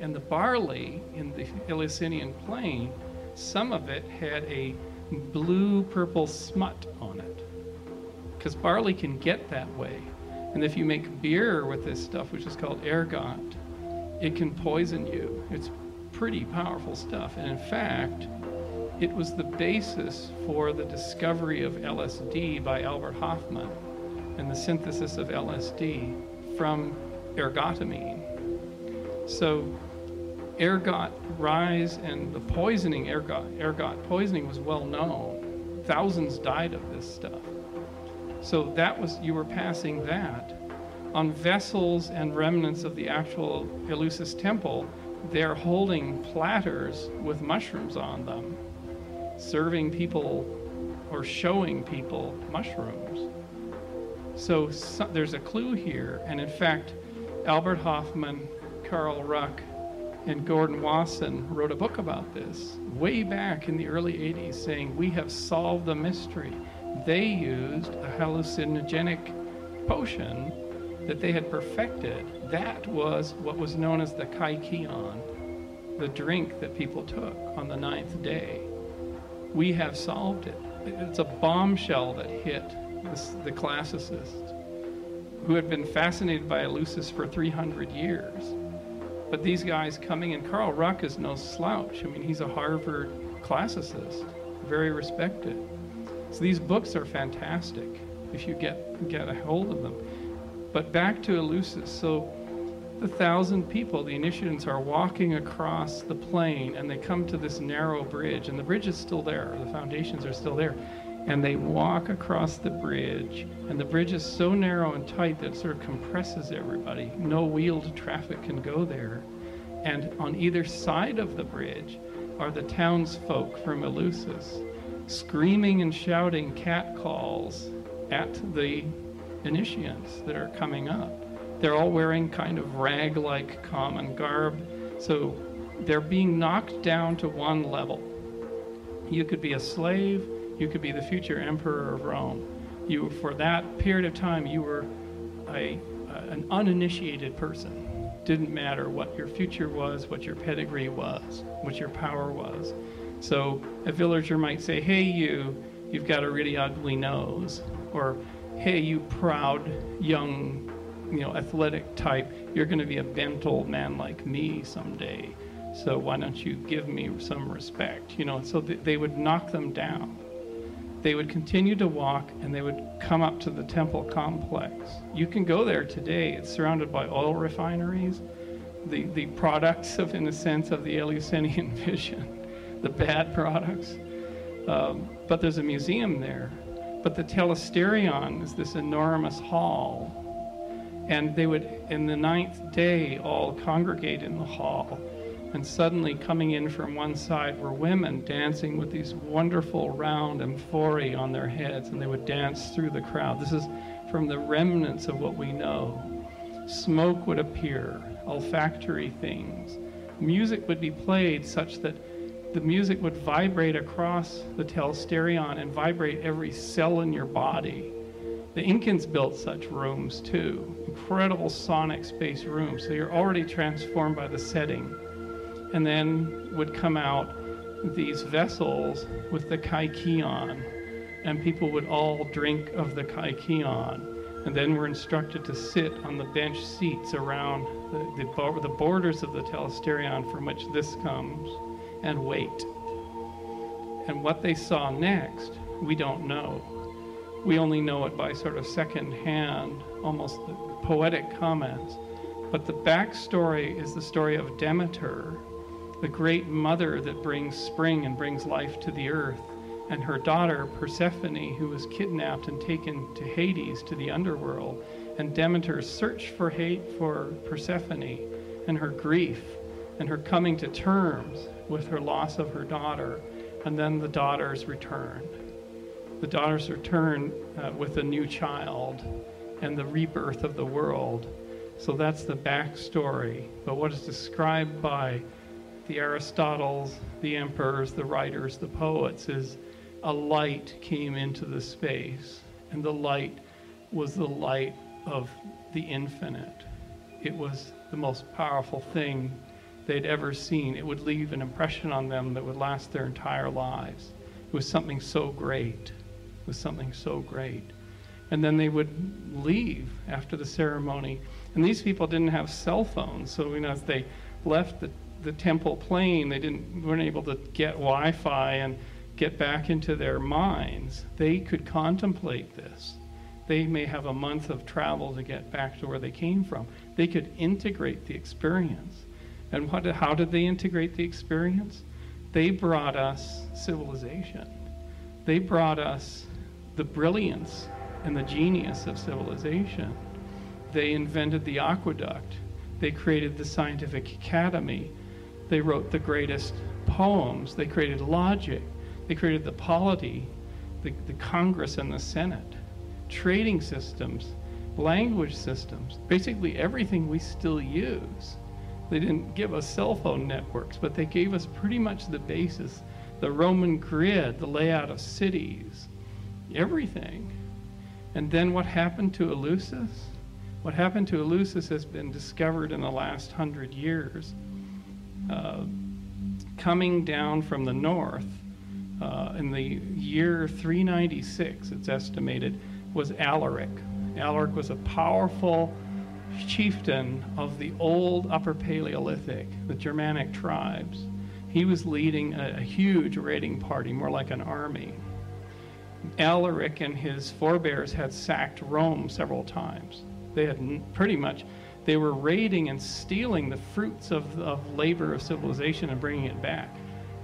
And the barley in the Eleusinian plain, some of it had a blue purple smut on it. Because barley can get that way. And if you make beer with this stuff, which is called ergot, it can poison you. It's pretty powerful stuff. And in fact, it was the basis for the discovery of LSD by Albert Hofmann and the synthesis of LSD from ergotamine. So, ergot rise and the poisoning, ergot, ergot poisoning was well known. Thousands died of this stuff. So that was, you were passing that. On vessels and remnants of the actual Eleusis temple, they're holding platters with mushrooms on them, serving people or showing people mushrooms. So, so there's a clue here, and in fact, Albert Hofmann, Carl Ruck, and Gordon Wasson wrote a book about this way back in the early 80s saying, We have solved the mystery they used a hallucinogenic potion that they had perfected. That was what was known as the kykeon, the drink that people took on the ninth day. We have solved it. It's a bombshell that hit this, the classicists who had been fascinated by Eleusis for 300 years. But these guys coming in, Carl Ruck is no slouch. I mean, he's a Harvard classicist, very respected. So these books are fantastic if you get get a hold of them. But back to Eleusis. So the thousand people, the initiates, are walking across the plain and they come to this narrow bridge, and the bridge is still there, the foundations are still there. And they walk across the bridge, and the bridge is so narrow and tight that it sort of compresses everybody. No wheeled traffic can go there. And on either side of the bridge are the townsfolk from Eleusis screaming and shouting cat calls at the initiates that are coming up. They're all wearing kind of rag like common garb, so they're being knocked down to one level. You could be a slave, you could be the future emperor of Rome. You, for that period of time, you were a, an uninitiated person. Didn't matter what your future was, what your pedigree was, what your power was. So a villager might say, Hey, you, you've got a really ugly nose. Or, Hey, you proud, young, you know, athletic type, you're going to be a bent old man like me someday. So why don't you give me some respect? You know, so th- they would knock them down they would continue to walk and they would come up to the temple complex. You can go there today. It's surrounded by oil refineries, the, the products of, in a sense, of the Eleusinian vision, the bad products. Um, but there's a museum there. But the telesterion is this enormous hall. And they would, in the ninth day, all congregate in the hall and suddenly coming in from one side were women dancing with these wonderful round amphorae on their heads, and they would dance through the crowd. This is from the remnants of what we know. Smoke would appear, olfactory things. Music would be played such that the music would vibrate across the telesterion and vibrate every cell in your body. The Incans built such rooms too, incredible sonic space rooms. So you're already transformed by the setting and then would come out these vessels with the kykeon, and people would all drink of the kykeon. And then were instructed to sit on the bench seats around the, the, the borders of the telesterion from which this comes and wait. And what they saw next, we don't know. We only know it by sort of second hand, almost poetic comments. But the backstory is the story of Demeter, the great mother that brings spring and brings life to the earth, and her daughter Persephone, who was kidnapped and taken to Hades, to the underworld, and Demeter's search for hate for Persephone and her grief and her coming to terms with her loss of her daughter, and then the daughter's return. The daughter's return uh, with a new child and the rebirth of the world. So that's the backstory. But what is described by the Aristotles, the emperors, the writers, the poets, is a light came into the space, and the light was the light of the infinite. It was the most powerful thing they'd ever seen. It would leave an impression on them that would last their entire lives. It was something so great. It was something so great. And then they would leave after the ceremony. And these people didn't have cell phones, so you know, as they left the the temple plain, they didn't weren't able to get Wi-Fi and get back into their minds. They could contemplate this. They may have a month of travel to get back to where they came from. They could integrate the experience. And what, how did they integrate the experience? They brought us civilization. They brought us the brilliance and the genius of civilization. They invented the aqueduct. They created the scientific academy. They wrote the greatest poems. They created logic. They created the polity, the, the Congress and the Senate, trading systems, language systems, basically everything we still use. They didn't give us cell phone networks, but they gave us pretty much the basis the Roman grid, the layout of cities, everything. And then what happened to Eleusis? What happened to Eleusis has been discovered in the last hundred years. Uh, coming down from the north uh, in the year 396, it's estimated, was Alaric. Alaric was a powerful chieftain of the old Upper Paleolithic, the Germanic tribes. He was leading a, a huge raiding party, more like an army. Alaric and his forebears had sacked Rome several times. They had pretty much they were raiding and stealing the fruits of, of labor of civilization and bringing it back.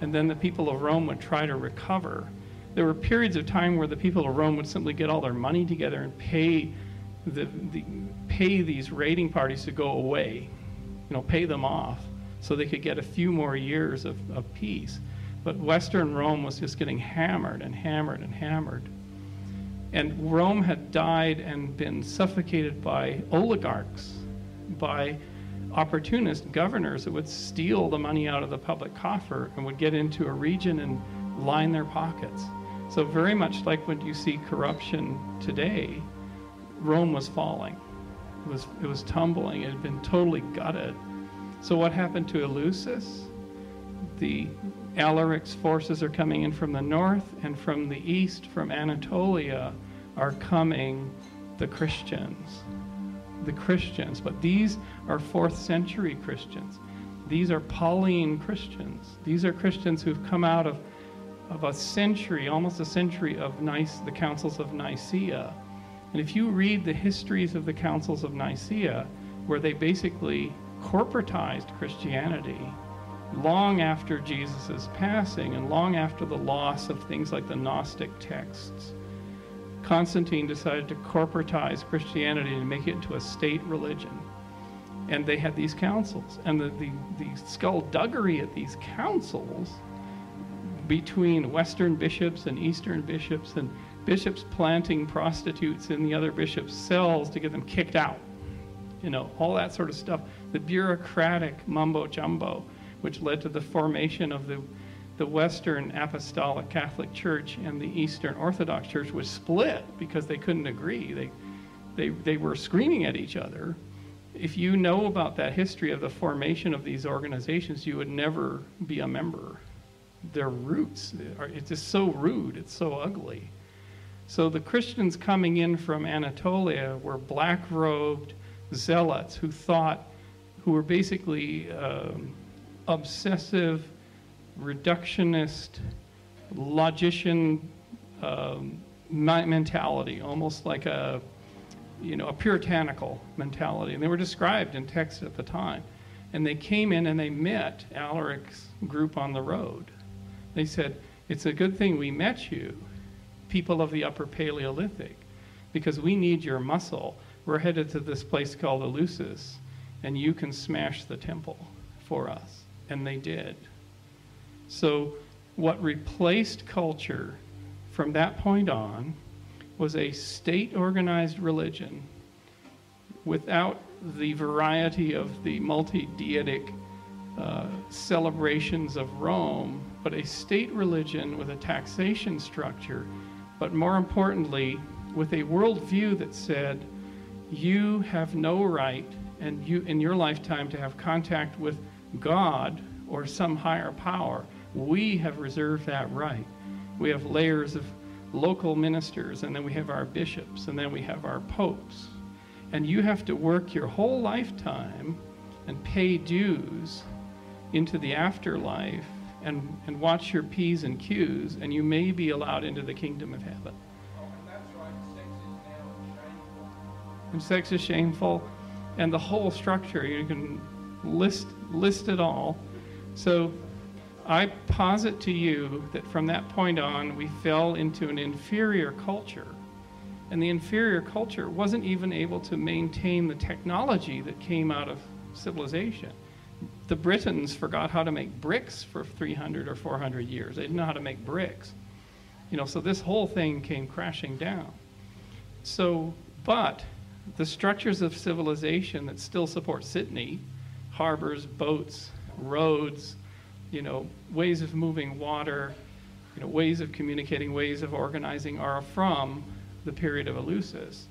And then the people of Rome would try to recover. There were periods of time where the people of Rome would simply get all their money together and pay the, the pay these raiding parties to go away, you know, pay them off so they could get a few more years of, of peace. But Western Rome was just getting hammered and hammered and hammered. And Rome had died and been suffocated by oligarchs by opportunist governors that would steal the money out of the public coffer and would get into a region and line their pockets. So, very much like when you see corruption today, Rome was falling. It was, it was tumbling. It had been totally gutted. So what happened to Eleusis? The Alaric's forces are coming in from the north, and from the east, from Anatolia, are coming the Christians. The Christians. But these are fourth century Christians. These are Pauline Christians. These are Christians who've come out of, of a century, almost a century of Nice, the councils of Nicaea. And if you read the histories of the councils of Nicaea, where they basically corporatized Christianity long after Jesus' passing and long after the loss of things like the Gnostic texts, Constantine decided to corporatize Christianity and make it into a state religion and they had these councils. And the, the, the skullduggery at these councils between Western bishops and Eastern bishops, and bishops planting prostitutes in the other bishops' cells to get them kicked out. You know, all that sort of stuff. The bureaucratic mumbo jumbo, which led to the formation of the, the Western Apostolic Catholic Church and the Eastern Orthodox Church was split because they couldn't agree. They, they, they were screaming at each other if you know about that history of the formation of these organizations, you would never be a member. Their roots it's just so rude, it's so ugly. So the Christians coming in from Anatolia were black robed zealots who thought, who were basically um, obsessive, reductionist, logician um, mentality, almost like a you know, a puritanical mentality. And they were described in text at the time. And they came in and they met Alaric's group on the road. They said, It's a good thing we met you, people of the Upper Paleolithic, because we need your muscle. We're headed to this place called Eleusis, and you can smash the temple for us. And they did. So, what replaced culture from that point on was a state organized religion without the variety of the multi deitic uh, celebrations of Rome, but a state religion with a taxation structure, but more importantly, with a worldview that said, you have no right and you in your lifetime to have contact with God or some higher power. We have reserved that right. We have layers of local ministers, and then we have our bishops, and then we have our popes. And you have to work your whole lifetime and pay dues into the afterlife and, and watch your P's and Q's, and you may be allowed into the kingdom of heaven. And sex is shameful, and the whole structure, you can list, list it all. So I posit to you that from that point on, we fell into an inferior culture. And the inferior culture wasn't even able to maintain the technology that came out of civilization. The Britons forgot how to make bricks for 300 or 400 years. They didn't know how to make bricks. You know, so this whole thing came crashing down. So, but the structures of civilization that still support Sydney, harbors, boats, roads, you know, ways of moving water, you know, ways of communicating, ways of organizing are from the period of Eleusis.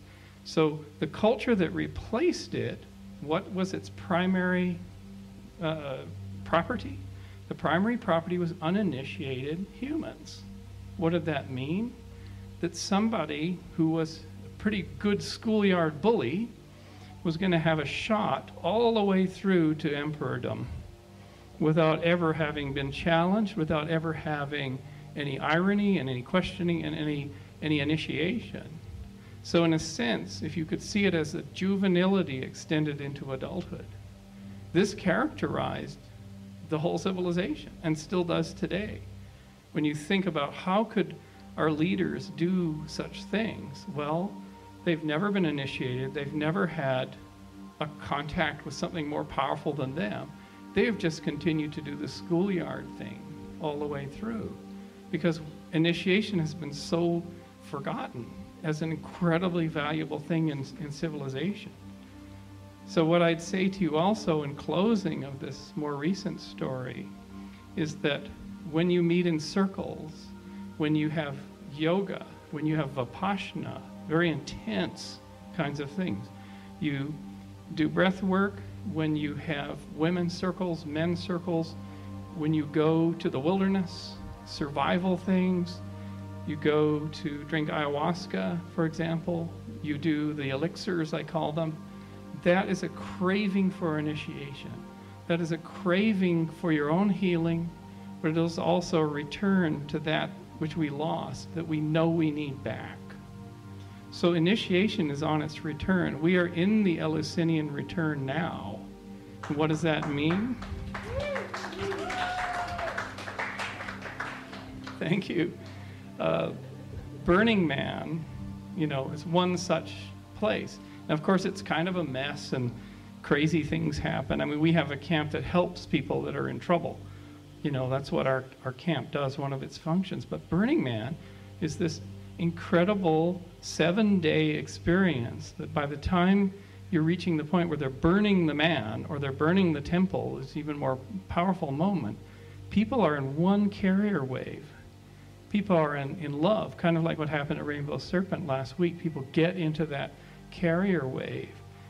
So the culture that replaced it, what was its primary uh, property? The primary property was uninitiated humans. What did that mean? That somebody who was a pretty good schoolyard bully was going to have a shot all the way through to emperordom without ever having been challenged, without ever having any irony and any questioning and any, any initiation. So, in a sense, if you could see it as a juvenility extended into adulthood, this characterized the whole civilization and still does today. When you think about how could our leaders do such things, well, they've never been initiated, they've never had a contact with something more powerful than them they've just continued to do the schoolyard thing all the way through because initiation has been so forgotten as an incredibly valuable thing in, in civilization. So, what I'd say to you also in closing of this more recent story is that when you meet in circles, when you have yoga, when you have vipassana, very intense kinds of things, You do breath work when you have women's circles, men's circles, when you go to the wilderness, survival things. You go to drink ayahuasca, for example. You do the elixirs, I call them. That is a craving for initiation. That is a craving for your own healing, but it is also a return to that which we lost, that we know we need back. So initiation is on its return. We are in the Eleusinian return now. What does that mean? Thank you. Uh, Burning Man, you know, is one such place. And of course, it's kind of a mess and crazy things happen. I mean, we have a camp that helps people that are in trouble. You know, that's what our, our camp does, one of its functions. But Burning Man is this incredible seven day experience that by the time you're reaching the point where they're burning the man or they're burning the temple, is even more powerful moment. People are in one carrier wave. People are in, in love, kind of like what happened at Rainbow Serpent last week. People get into that carrier wave.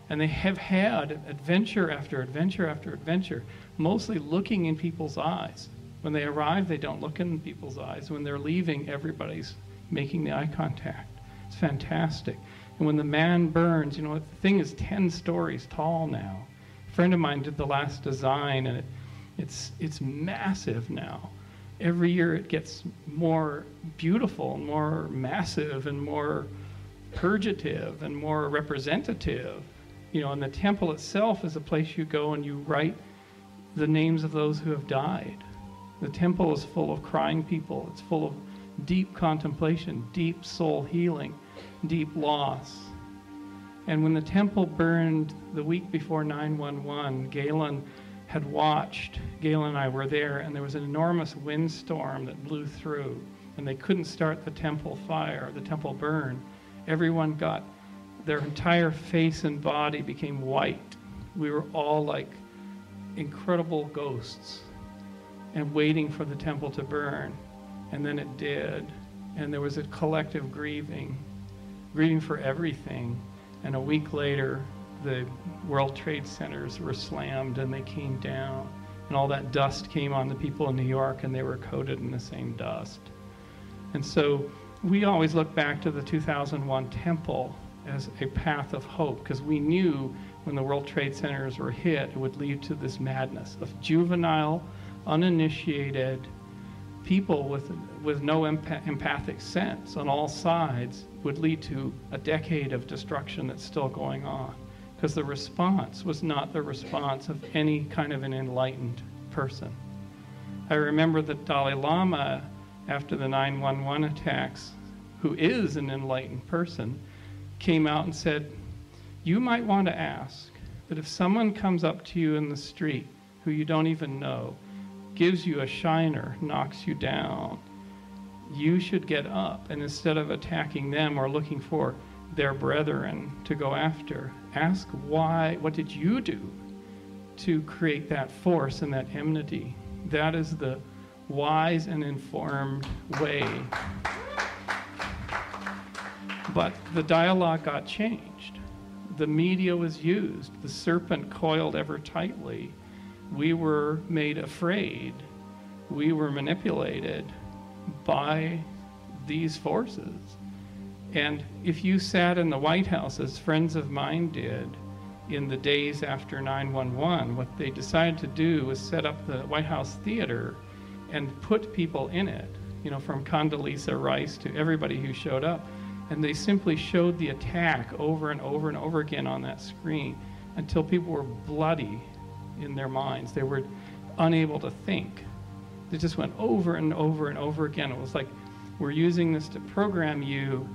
And they have had adventure after adventure after adventure, mostly looking in people's eyes. When they arrive, they don't look in people's eyes. When they're leaving, everybody's making the eye contact. It's fantastic. And when the man burns, you know, the thing is 10 stories tall now. A friend of mine did the last design, and it, it's, it's massive now. Every year it gets more beautiful, more massive, and more purgative, and more representative. You know, and the temple itself is a place you go and you write the names of those who have died. The temple is full of crying people, it's full of deep contemplation, deep soul healing, deep loss. And when the temple burned the week before 911, Galen had watched, Galen and I were there, and there was an enormous windstorm that blew through, and they couldn't start the temple fire, the temple burn. Everyone got, their entire face and body became white. We were all like incredible ghosts and waiting for the temple to burn. And then it did. And there was a collective grieving, grieving for everything. And a week later, the World Trade Centers were slammed and they came down. And all that dust came on the people in New York and they were coated in the same dust. And so we always look back to the 2001 temple as a path of hope because we knew when the World Trade Centers were hit, it would lead to this madness of juvenile, uninitiated, people with, with no empath- empathic sense on all sides would lead to a decade of destruction that's still going on. Because the response was not the response of any kind of an enlightened person. I remember that Dalai Lama, after the 911 attacks, who is an enlightened person, came out and said, You might want to ask that if someone comes up to you in the street who you don't even know, gives you a shiner, knocks you down, you should get up. And instead of attacking them or looking for their brethren to go after, ask why, what did you do to create that force and that enmity? That is the wise and informed way. But the dialogue got changed. The media was used. The serpent coiled ever tightly we were made afraid. We were manipulated by these forces. And if you sat in the White House, as friends of mine did in the days after 911, what they decided to do was set up the White House Theater and put people in it, you know, from Condoleezza Rice to everybody who showed up. And they simply showed the attack over and over and over again on that screen until people were bloody in their minds. They were unable to think. They just went over and over and over again. It was like, we're using this to program you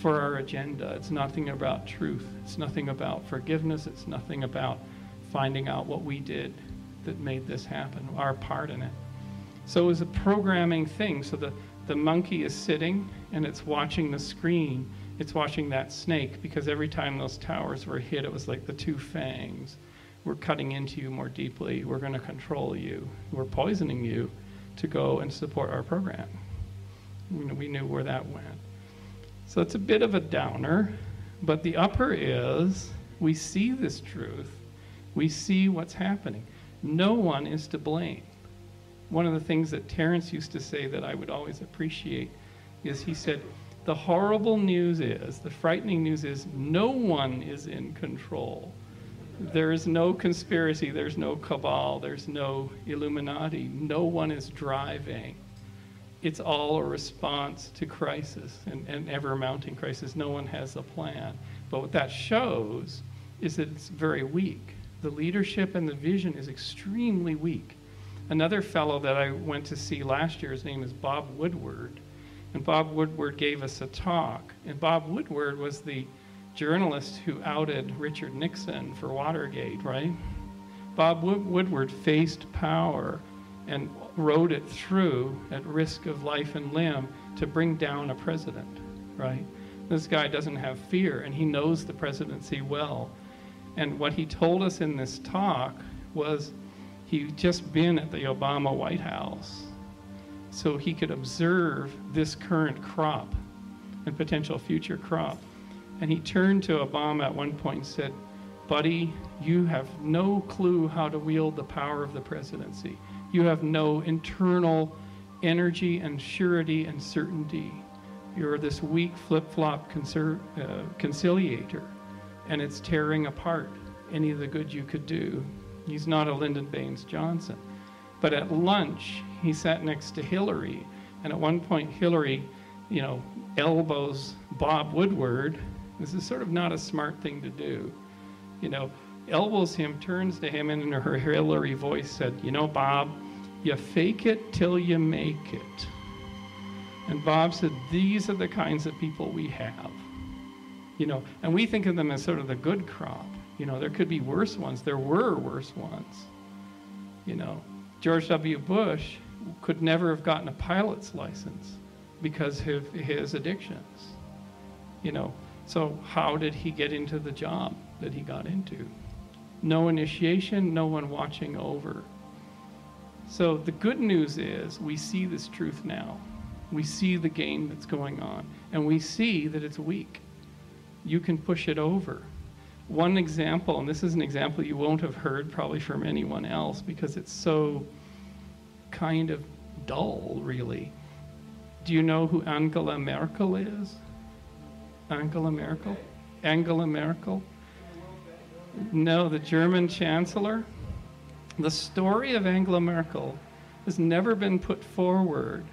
for our agenda. It's nothing about truth. It's nothing about forgiveness. It's nothing about finding out what we did that made this happen, our part in it. So it was a programming thing. So the, the monkey is sitting and it's watching the screen. It's watching that snake because every time those towers were hit, it was like the two fangs we're cutting into you more deeply. We're going to control you. We're poisoning you to go and support our program. You know, we knew where that went. So it's a bit of a downer, but the upper is We see this truth. We see what's happening. No one is to blame. One of the things that Terence used to say that I would always appreciate is he said, The horrible news is, the frightening news is, no one is in control. There is no conspiracy, there's no cabal, there's no Illuminati. No one is driving. It's all a response to crisis and, and ever mounting crisis. No one has a plan. But what that shows is that it's very weak. The leadership and the vision is extremely weak. Another fellow that I went to see last year, his name is Bob Woodward. And Bob Woodward gave us a talk. And Bob Woodward was the journalist who outed Richard Nixon for Watergate, right? Bob Woodward faced power and rode it through at risk of life and limb to bring down a president, right? This guy doesn't have fear and he knows the presidency well. And what he told us in this talk was he'd just been at the Obama White House so he could observe this current crop and potential future crop. And he turned to Obama at one point and said, Buddy, you have no clue how to wield the power of the presidency. You have no internal energy and surety and certainty. You're this weak flip flop uh, conciliator, and it's tearing apart any of the good you could do. He's not a Lyndon Baines Johnson. But at lunch, he sat next to Hillary, and at one point, Hillary, you know, elbows Bob Woodward. This is sort of not a smart thing to do. You know, elbows him, turns to him, and in her Hillary voice said, You know, Bob, you fake it till you make it. And Bob said, These are the kinds of people we have. You know, and we think of them as sort of the good crop. You know, there could be worse ones. There were worse ones. You know, George W. Bush could never have gotten a pilot's license because of his addictions. You know, so how did he get into the job that he got into? No initiation, no one watching over. So the good news is we see this truth now. We see the game that's going on, and we see that it's weak. You can push it over one example, and this is an example you won't have heard probably from anyone else because it's so kind of dull, really. Do you know who Angela Merkel is? Angela Merkel? Angela Merkel? No, the German chancellor. The story of Angela Merkel has never been put forward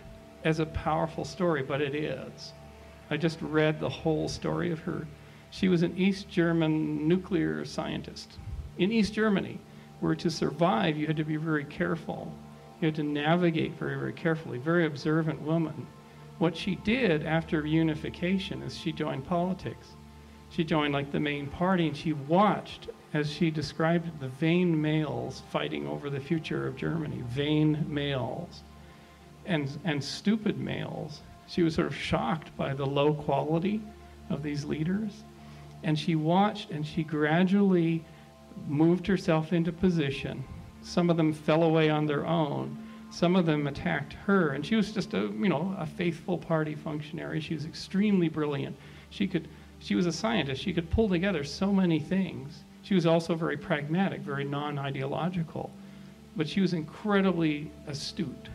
as a powerful story, but it is. I just read the whole story of her she was an East German nuclear scientist in East Germany, where to survive, you had to be very careful. You had to navigate very, very carefully, very observant woman. What she did after unification is she joined politics. She joined like the main party and she watched, as she described the vain males fighting over the future of Germany. Vain males and, and stupid males. She was sort of shocked by the low quality of these leaders and she watched and she gradually moved herself into position. Some of them fell away on their own. Some of them attacked her, and she was just a you know a faithful party functionary. She was extremely brilliant. She could she was a scientist. She could pull together so many things. She was also very pragmatic, very non-ideological, but she was incredibly astute.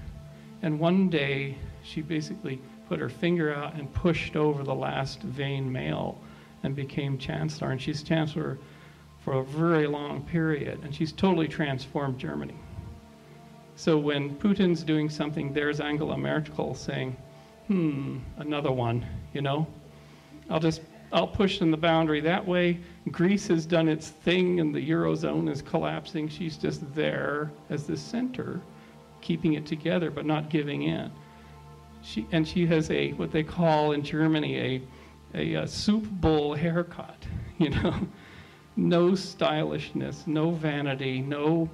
And one day, she basically put her finger out and pushed over the last vain male and became chancellor. And she's chancellor for a very long period, and she's totally transformed Germany. So when Putin's doing something, there's Angela Merkel saying, hmm, another one, you know? I'll just, I'll push in the boundary that way. Greece has done its thing and the Eurozone is collapsing. She's just there as the center, keeping it together but not giving in. She, and she has a, what they call in Germany, a a, a soup bowl haircut, you know, no stylishness, no vanity, no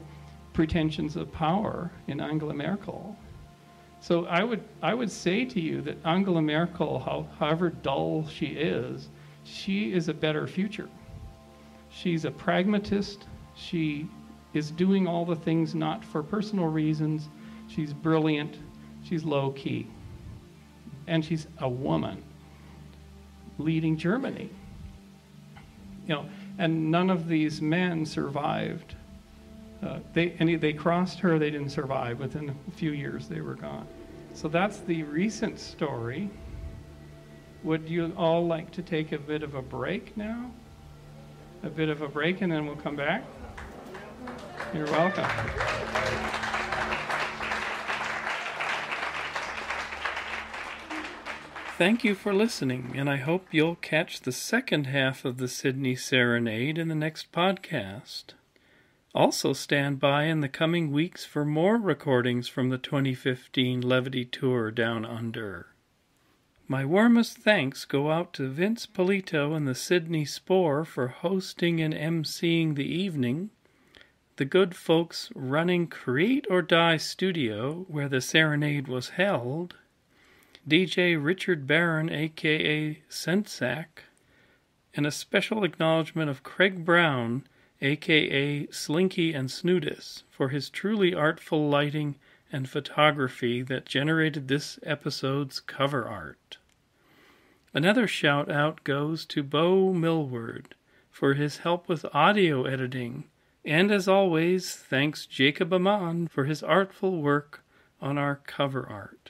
pretensions of power in Angela Merkel. So I would, I would say to you that Angela Merkel, how, however dull she is, she is a better future. She's a pragmatist. She is doing all the things not for personal reasons. She's brilliant. She's low key. And she's a woman leading Germany. You know, and none of these men survived. Uh, they, any, they crossed her, they didn't survive. Within a few years, they were gone. So that's the recent story. Would you all like to take a bit of a break now? A bit of a break, and then we'll come back? You're welcome. Thank you for listening, and I hope you'll catch the second half of the Sydney Serenade in the next podcast. Also, stand by in the coming weeks for more recordings from the 2015 Levity Tour Down Under. My warmest thanks go out to Vince Polito and the Sydney Spore for hosting and emceeing the evening, the good folks running Create or Die Studio, where the serenade was held, DJ Richard Baron, aka Tsentsak, and a special acknowledgement of Craig Brown, aka Slinky and Snudis, for his truly artful lighting and photography that generated this episode's cover art. Another shout out goes to Bo Millward for his help with audio editing, and as always, thanks Jacob Aman for his artful work on our cover art.